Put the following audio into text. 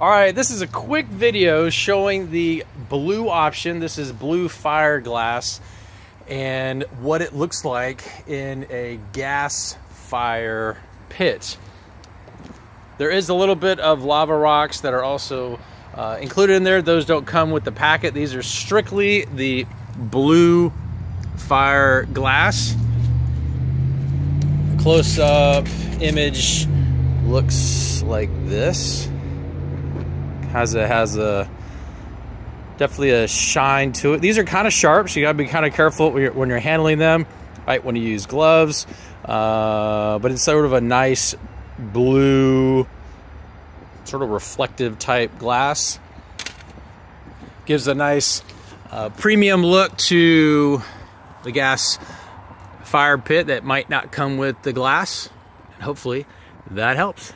All right, this is a quick video showing the blue option. This is blue fire glass and what it looks like in a gas fire pit. There is a little bit of lava rocks that are also uh, included in there. Those don't come with the packet. These are strictly the blue fire glass. Close up image looks like this has a has a definitely a shine to it. These are kind of sharp, so you gotta be kind of careful when you're, when you're, handling them, right? When you use gloves, uh, but it's sort of a nice blue, sort of reflective type glass. Gives a nice uh, premium look to the gas fire pit that might not come with the glass. And hopefully that helps.